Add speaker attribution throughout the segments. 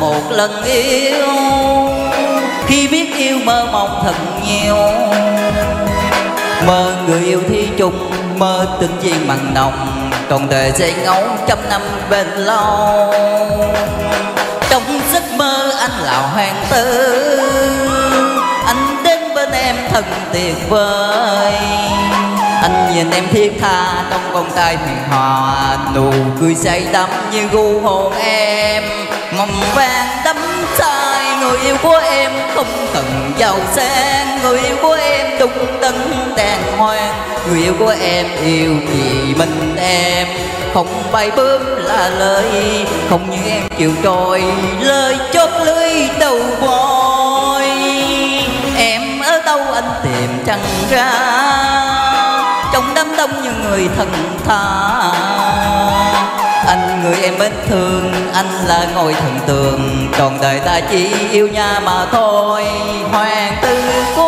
Speaker 1: một lần yêu. Khi biết yêu mơ mộng thật nhiều, mơ người yêu thi chung, mơ tình duyên mặn nồng. Còn đời sẽ ngấu trăm năm bên lâu trong giấc mơ anh là hoàng tử, anh đến bên em thật tuyệt vời. Anh nhìn em thiết tha trong con tay hiền hòa, nụ cười say đắm như gu hồn em mong vàng đắm say người yêu của em, không cần giàu sang. Người yêu của em đúng tấn đàng hoàng người yêu của em yêu vì mình em. Không bay bướm là lời, không như em chịu trôi. Lời chót lưới đầu voi. Em ở đâu anh tìm chẳng ra. Trong đám đông như người thần thà anh, người em mến thương anh là ngôi thần tường còn đời ta chỉ yêu nhau mà thôi. Hoàng tử cô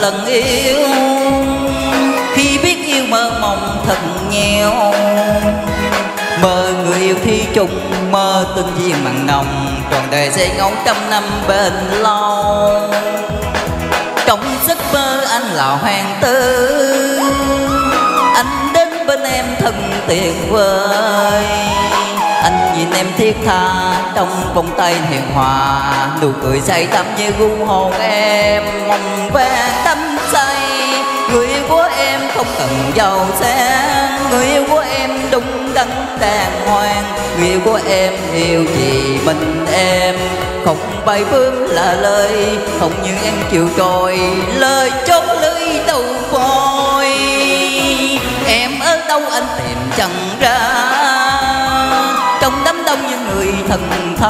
Speaker 1: lần yêu. Khi biết yêu mơ mộng thật nhiều mơ người yêu thi chung, mơ tình duyên mặn nồng. Trọn đời sẽ ngóng trăm năm bên lâu trong giấc mơ anh là hoàng tử, anh đến bên em thật tuyệt vời nhìn em thiết tha trong vòng tay hiền hòa. Nụ cười say đắm như gu hồn em mong vàng đắm say. Người yêu của em không cần giàu sang, người yêu của em đúng đắn đàng hoàng. Người yêu của em yêu chỉ mình em, không bay bướm là lời, không như em chịu trôi, lời chốt lưới đầu vôi em ở đâu anh tìm chẳng ra? Đông như người thần tha.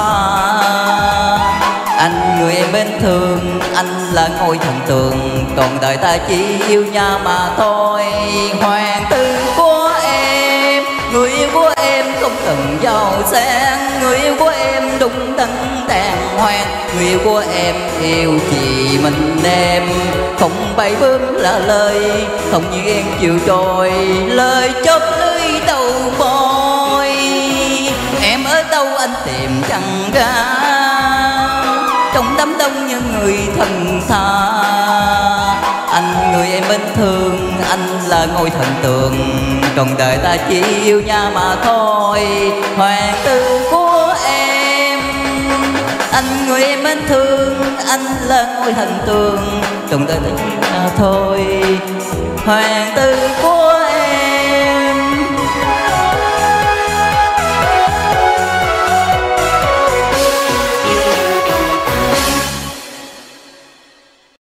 Speaker 1: Anh người em bên thương anh là ngôi thần tượng, còn đời ta chỉ yêu nhau mà thôi. Hoàng tử của em người yêu của em không cần giàu sang. Người yêu của em đúng đắn đàng hoàng. Người yêu của em yêu chỉ mình em. Không bay bướm là lời không như em chịu trôi. Lời chót lưới đầu trong như người thần tha. Anh người em mến thương, anh là ngôi thần tượng. Còn đời ta chỉ yêu nhau mà thôi, hoàng tử của em. Anh người em mến thương, anh là ngôi thần tượng. Còn đời ta chỉ yêu nhau thôi, hoàng tử của